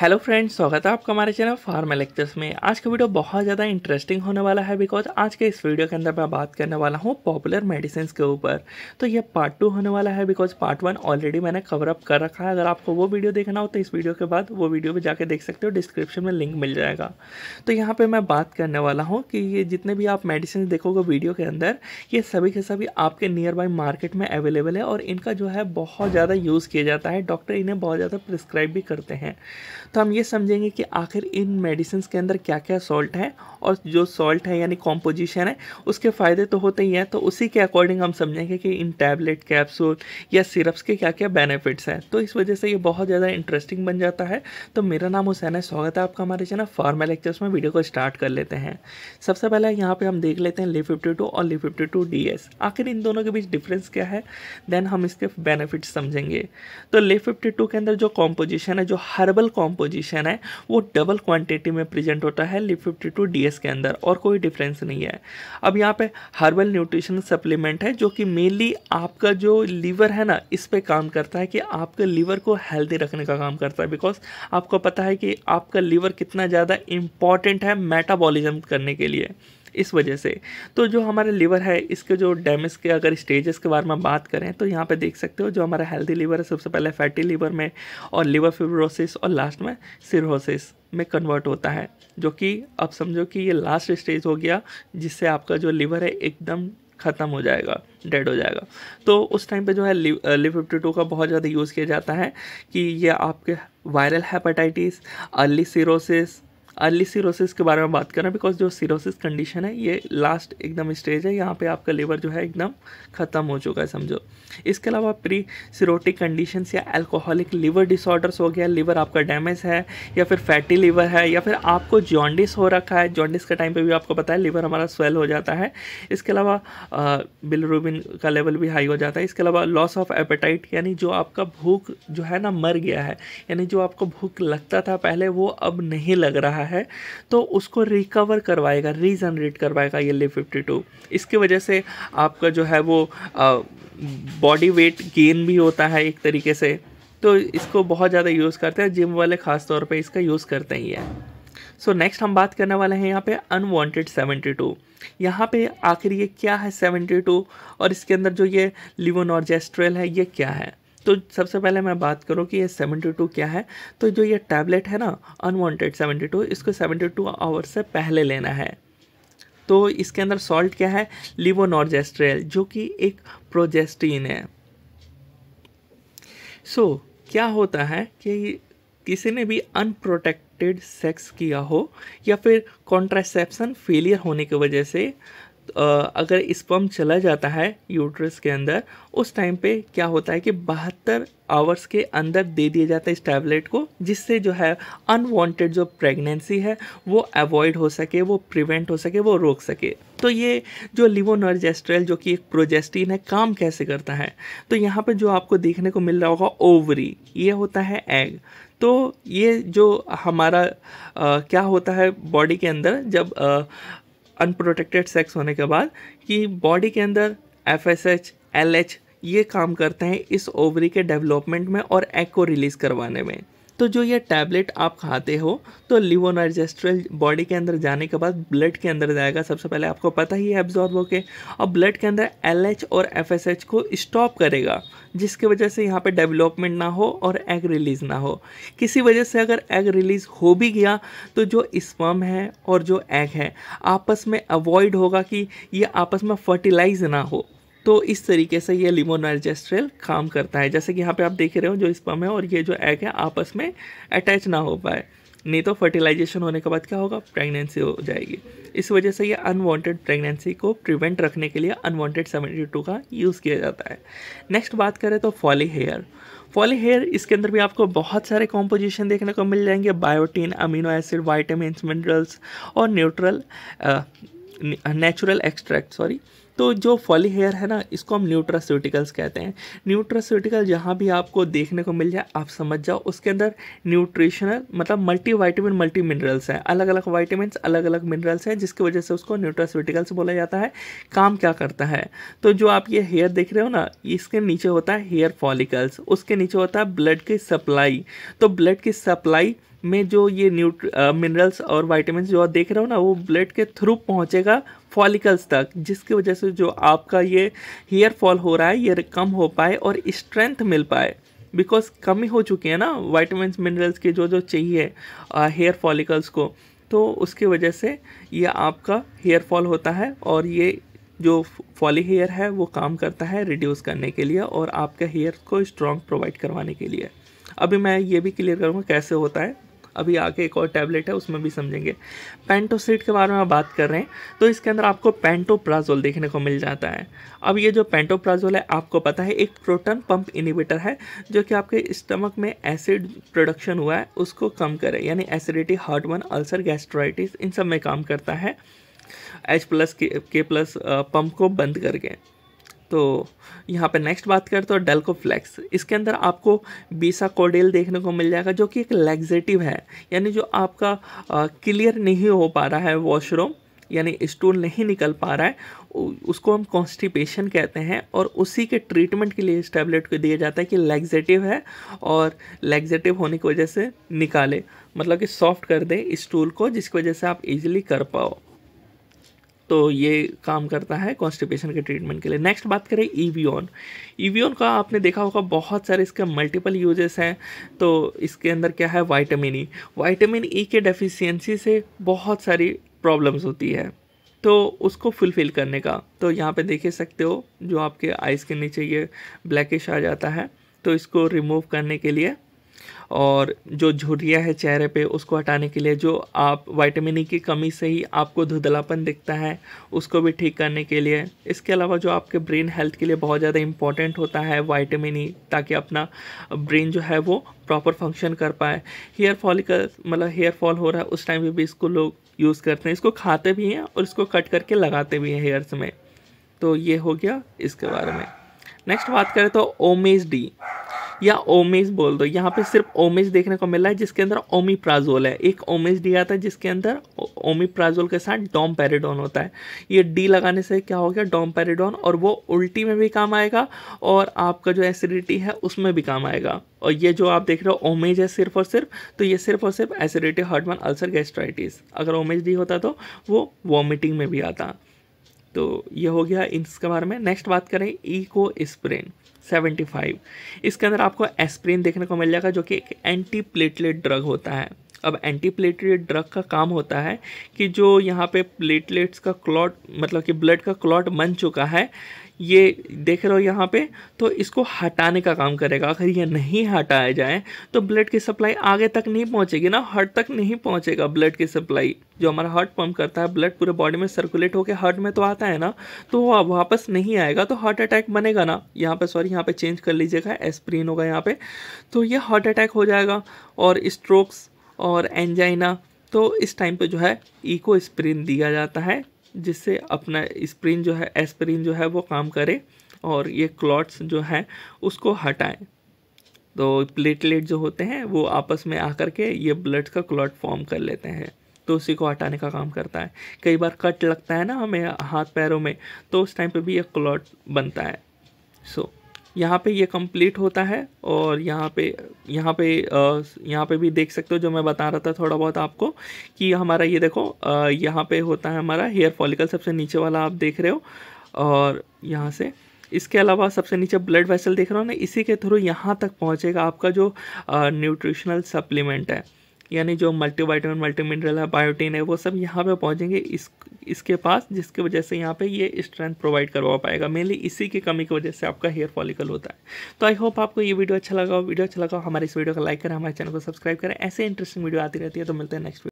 Hello friends स्वागत है आपका हमारे चैनल फार्मा लेक्चर्स में। आज का वीडियो बहुत ज़्यादा इंटरेस्टिंग होने वाला है बिकॉज़ आज के इस वीडियो के अंदर मैं बात करने वाला हूँ पॉपुलर मेडिसिन के ऊपर। तो ये पार्ट टू होने वाला है बिकॉज़ पार्ट वन ऑलरेडी मैंने कवर अप कर रखा है। अगर आपको वो वीडियो देखना हो तो इस वीडियो के बाद वो वीडियो भी जाके देख सकते हो डिस्क्रिप्शन में लिंक मिल जाएगा। तो यहाँ पर मैं बात करने वाला हूँ कि ये जितने भी आप मेडिसिन देखोगे वीडियो के अंदर, ये सभी के सभी आपके नियर बाई मार्केट में अवेलेबल है और इनका जो है बहुत ज़्यादा यूज़ किया जाता है। डॉक्टर इन्हें बहुत ज़्यादा प्रिस्क्राइब भी करते हैं। तो हम ये समझेंगे कि आखिर इन मेडिसिन के अंदर क्या क्या सॉल्ट है और जो सॉल्ट है यानी कॉम्पोजिशन है, उसके फ़ायदे तो होते ही हैं तो उसी के अकॉर्डिंग हम समझेंगे कि इन टैबलेट कैप्सूल या सिरप्स के क्या क्या बेनिफिट्स हैं। तो इस वजह से ये बहुत ज़्यादा इंटरेस्टिंग बन जाता है। तो मेरा नाम हुसैन है, स्वागत है आपका हमारे चैनल फार्मा लेक्चर्स में। वीडियो को स्टार्ट कर लेते हैं। सबसे पहले यहाँ पर हम देख लेते हैं ली फिफ्टी टू और Liv fifty two D S आखिर इन दोनों के बीच डिफरेंस क्या है? देन हम इसके बेनिफिट्स समझेंगे। तो ले फिफ्टी टू के अंदर जो कॉम्पोजिशन है, जो हर्बल कॉम्पोजिशन है, वो डबल क्वांटिटी में प्रेजेंट होता है लिप फिफ्टी टू डी के अंदर और कोई डिफरेंस नहीं है। अब यहाँ पे हर्बल न्यूट्रिशन सप्लीमेंट है, जो कि मेनली आपका जो लीवर है ना, इस पर काम करता है कि आपके लीवर को हेल्दी रखने का काम करता है। बिकॉज़ आपको पता है कि आपका लीवर कितना ज़्यादा इंपॉर्टेंट है मेटाबॉलिज्म करने के लिए। इस वजह से। तो जो हमारा लीवर है, इसके जो डैमेज के अगर स्टेजेस के बारे में बात करें तो यहाँ पे देख सकते हो जो हमारा हेल्दी लीवर है, सबसे पहले फैटी लीवर में और लीवर फिब्रोसिस और लास्ट में सिरोसिस में कन्वर्ट होता है। जो कि अब समझो कि ये लास्ट स्टेज हो गया, जिससे आपका जो लीवर है एकदम ख़त्म हो जाएगा डेड हो जाएगा। तो उस टाइम पे जो है लिव फिफ्टी टू का बहुत ज़्यादा यूज़ किया जाता है कि ये आपके viral hepatitis early cirrhosis early cirrhosis के बारे में बात करें बिकॉज़ जो सीरोसिस कंडीशन है, ये लास्ट एकदम स्टेज है, यहाँ पे आपका लीवर जो है एकदम ख़त्म हो चुका है, समझो। इसके अलावा प्री सिरोटिक कंडीशन या अल्कोहलिक लीवर डिसऑर्डर्स हो गया लीवर आपका डैमेज है, या फिर फैटी लीवर है, या फिर आपको जॉन्डिस हो रखा है जॉन्डिस के टाइम पर भी आपको पता है लीवर हमारा स्वेल हो जाता है। इसके अलावा बिलरूबिन का लेवल भी हाई हो जाता है। इसके अलावा लॉस ऑफ़ एपेटाइट यानी जो आपका भूख जो है ना, मर गया है, यानी जो आपको भूख लगता था पहले, वो अब नहीं लग रहा है। तो उसको रिकवर करवाएगा रीजनरेट करवाएगा ये लिव फिफ्टी टू इसकी वजह से आपका जो है वो बॉडी वेट गेन भी होता है एक तरीके से। तो इसको बहुत ज़्यादा यूज़ करते हैं जिम वाले ख़ास तौर पे इसका यूज़ करते ही है। सो so, नेक्स्ट हम बात करने वाले हैं यहाँ पे अनवांटेड 72 यहाँ पे आखिर ये क्या है 72 और इसके अंदर जो ये लिवोनॉर्जेस्ट्रेल है ये क्या है? तो सबसे पहले मैं बात करूँ कि ये 72 क्या है? तो जो ये टैबलेट है ना अनवांटेड 72 इसको 72 आवर्स से पहले लेना है। तो इसके अंदर सॉल्ट क्या है? लिवोनॉर्जेस्ट्रेल जो कि एक प्रोजेस्टीन है। सो so, क्या होता है कि किसी ने भी अनप्रोटेक्टेड सेक्स किया हो या फिर कॉन्ट्रासेप्शन फेलियर होने की वजह से अगर स्पम चला जाता है यूट्रस के अंदर उस टाइम पे क्या होता है कि बहत्तर आवर्स के अंदर दे दिया जाता है इस टैबलेट को जिससे जो है अनवांटेड जो प्रेगनेंसी है वो अवॉइड हो सके वो प्रिवेंट हो सके वो रोक सके। तो ये जो लिवोनर्जेस्ट्रेल जो कि एक प्रोजेस्टीन है काम कैसे करता है? तो यहाँ पर जो आपको देखने को मिल रहा होगा ओवरी ये होता है एग तो ये जो हमारा आ, क्या होता है बॉडी के अंदर जब अनप्रोटेक्टेड सेक्स होने के बाद कि बॉडी के अंदर F S H L H ये काम करते हैं इस ओवरी के डेवलपमेंट में और एग को रिलीज़ करवाने में। तो जो ये टैबलेट आप खाते हो तो लिवोनाइजेस्ट्रल बॉडी के अंदर जाने के बाद ब्लड के अंदर जाएगा। सबसे पहले आपको पता ही है एब्जॉर्ब होके, और ब्लड के अंदर एलएच और एफएसएच को स्टॉप करेगा, जिसकी वजह से यहाँ पे डेवलपमेंट ना हो और एग रिलीज़ ना हो। किसी वजह से अगर एग रिलीज़ हो भी गया तो जो स्पर्म है और जो एग है, आपस में अवॉइड होगा कि ये आपस में फर्टिलाइज ना हो। तो इस तरीके से ये लिमोनाइजेस्ट्रेल काम करता है। जैसे कि यहाँ पे आप देख रहे हो जो स्पर्म है और ये जो एग है, आपस में अटैच ना हो पाए। नहीं तो फर्टिलाइजेशन होने के बाद क्या होगा? प्रेगनेंसी हो जाएगी। इस वजह से ये अनवांटेड प्रेगनेंसी को प्रिवेंट रखने के लिए अनवांटेड सेवेंटी टू का यूज़ किया जाता है। नेक्स्ट बात करें तो फॉली हेयर फॉली हेयर इसके अंदर भी आपको बहुत सारे कॉम्पोजिशन देखने को मिल जाएँगे। Biotin amino acid vitamin minerals और न्यूट्रल नेचुरल एक्सट्रैक्ट सॉरी तो जो फॉली हेयर है ना, इसको हम न्यूट्रास्यूटिकल्स कहते हैं। न्यूट्रास्यूटिकल जहाँ भी आपको देखने को मिल जाए, आप समझ जाओ, उसके अंदर न्यूट्रिशनल मतलब मल्टी वाइटामिन मल्टी मिनरल्स हैं। अलग अलग वाइटामिन अलग अलग मिनरल्स हैं, जिसकी वजह से उसको न्यूट्रास्यूटिकल्स बोला जाता है। काम क्या करता है? तो जो आप ये हेयर देख रहे हो ना, इसके नीचे होता है हेयर फॉलिकल्स, उसके नीचे होता है ब्लड की सप्लाई। तो ब्लड की सप्लाई में जो ये न्यूट्र मिनरल्स और वाइटामिन जो आप देख रहे हो ना, वो ब्लड के थ्रू पहुंचेगा फॉलिकल्स तक, जिसकी वजह से जो आपका ये हेयर फॉल हो रहा है, ये कम हो पाए और स्ट्रेंथ मिल पाए। बिकॉज़ कमी हो चुकी है ना वाइटामिन मिनरल्स के जो जो चाहिए हेयर फॉलिकल्स को तो उसकी वजह से ये आपका हेयर फॉल होता है और ये जो फॉली हेयर है, वो काम करता है रिड्यूस करने के लिए और आपके हेयर को स्ट्रॉन्ग प्रोवाइड करवाने के लिए। अभी मैं ये भी क्लियर करूँगा कैसे होता है। अभी आगे एक और टैबलेट है, उसमें भी समझेंगे। पेंटोसिड के बारे में बात कर रहे हैं तो इसके अंदर आपको पेंटोप्राजोल देखने को मिल जाता है। अब ये जो पेंटोप्राजोल है, आपको पता है, एक प्रोटन पंप इनिबिटर है, जो कि आपके स्टमक में एसिड प्रोडक्शन हुआ है, उसको कम करे, यानी acidity heartburn ulcer gastritis इन सब में काम करता है। एच प्लस के के प्लस पंप को बंद करके। तो यहाँ पे नेक्स्ट बात करें तो डेल्को फ्लेक्स इसके अंदर आपको बीसा कोडेल देखने को मिल जाएगा, जो कि एक लेग्जेटिव है, यानी जो आपका क्लियर नहीं हो पा रहा है वॉशरूम यानी स्टूल नहीं निकल पा रहा है उसको हम कॉन्स्टिपेशन कहते हैं, और उसी के ट्रीटमेंट के लिए इस टैबलेट को दिया जाता है कि लेग्जेटिव है और लेग्जेटिव होने की वजह से निकाले। मतलब कि सॉफ्ट कर दे स्टूल को, जिसकी वजह से आप इजीली कर पाओ। तो ये काम करता है कॉन्स्टिपेशन के ट्रीटमेंट के लिए। नेक्स्ट बात करें ईवीओन ईवीओन का आपने देखा होगा, बहुत सारे इसके मल्टीपल यूजेस हैं। तो इसके अंदर क्या है? वाइटामिन ई वाइटामिन ई के डेफिशिएंसी से बहुत सारी प्रॉब्लम्स होती है। तो उसको फुलफ़िल करने का। तो यहाँ पे देख सकते हो, जो आपके आइज़ के नीचे ये ब्लैकिश आ जाता है तो इसको रिमूव करने के लिए और जो झुर्रिया है चेहरे पे, उसको हटाने के लिए जो आप वाइटामिन ई की कमी से ही आपको धुंधलापन दिखता है, उसको भी ठीक करने के लिए। इसके अलावा जो आपके ब्रेन हेल्थ के लिए बहुत ज़्यादा इंपॉर्टेंट होता है वाइटामिन ई ताकि अपना ब्रेन जो है वो प्रॉपर फ़ंक्शन कर पाए। हेयर फॉलिकल मतलब हेयर फॉल हो रहा है, उस टाइम पे भी इसको लोग यूज़ करते हैं। इसको खाते भी हैं और इसको कट करके लगाते भी हैं हेयर्स में। तो ये हो गया इसके बारे में। नेक्स्ट बात करें तो ओमेज डी या ओमेज बोल दो। यहाँ पे सिर्फ़ ओमेज देखने को मिल रहा है, जिसके अंदर ओमीप्राजोल है। एक ओमेज डी आता है, जिसके अंदर ओमीप्राजोल के साथ डोम पैराडोन होता है। ये डी लगाने से क्या हो गया? डोम पैराडोन और वो उल्टी में भी काम आएगा, और आपका जो एसिडिटी है, उसमें भी काम आएगा। और ये जो आप देख रहे हो ओमेज है सिर्फ़ और सिर्फ़ तो ये सिर्फ़ और सिर्फ़ एसिडिटी हार्टमन अल्सर, गैस्ट्राइटिस। अगर ओमेज डी होता तो वो वॉमिटिंग में भी आता। तो ये हो गया इसके बारे में। नेक्स्ट बात करें ईको स्प्रेन 75 इसके अंदर आपको एस्प्रिन देखने को मिल जाएगा, जो कि एक एंटी प्लेटलेट ड्रग होता है। अब एंटी प्लेटलेट ड्रग का काम होता है कि जो यहाँ पे प्लेटलेट्स का क्लॉट मतलब कि ब्लड का क्लॉट बन चुका है, ये देख रहे हो यहाँ पे तो इसको हटाने का काम करेगा। अगर ये नहीं हटाया जाए तो ब्लड की सप्लाई आगे तक नहीं पहुँचेगी ना हार्ट तक नहीं पहुँचेगा ब्लड की सप्लाई जो हमारा हार्ट पंप करता है ब्लड पूरे बॉडी में सर्कुलेट होकर हार्ट में तो आता है ना तो वो वापस नहीं आएगा तो हार्ट अटैक बनेगा ना। यहाँ पे सॉरी यहाँ पे चेंज कर लीजिएगा एस्प्रीन होगा यहाँ पे तो ये हार्ट अटैक हो जाएगा और स्ट्रोक्स और एंजाइना तो इस टाइम पे जो है इको स्प्रिन दिया जाता है जिससे अपना स्प्रिन जो है एस्प्रिन जो है वो काम करे और ये क्लॉट्स जो है उसको हटाएँ। तो प्लेटलेट जो होते हैं वो आपस में आकर के ये ब्लड का क्लॉट फॉर्म कर लेते हैं तो उसी को हटाने का काम करता है। कई बार कट लगता है ना हमें हाथ पैरों में तो उस टाइम पे भी ये क्लॉट बनता है। सो so, यहाँ पे ये कंप्लीट होता है और यहाँ पे यहाँ पे यहाँ पे भी देख सकते हो जो मैं बता रहा था थोड़ा बहुत आपको कि हमारा ये देखो यहाँ पे होता है हमारा हेयर फॉलिकल सबसे नीचे वाला आप देख रहे हो और यहाँ से इसके अलावा सबसे नीचे ब्लड वेसल देख रहे हो ना, इसी के थ्रू यहाँ तक पहुँचेगा आपका जो न्यूट्रिशनल सप्लीमेंट है। यानी जो मल्टीवाइटामिन मल्टी मिनरल है बायोटीन है, वो सब यहाँ पे पहुँचेंगे इस, इसके पास, जिसकी वजह से यहाँ पे ये स्ट्रेंथ प्रोवाइड करवा पाएगा। मेनली इसी की कमी की वजह से आपका हेयर फॉलिकल होता है। तो आई होप आपको ये वीडियो अच्छा लगा वीडियो अच्छा लगा हमारे इस वीडियो को लाइक करें, हमारे चैनल को सब्सक्राइब करें। ऐसे इंटरेस्टिंग वीडियो आती रहती है तो मिलते हैं नेक्स्ट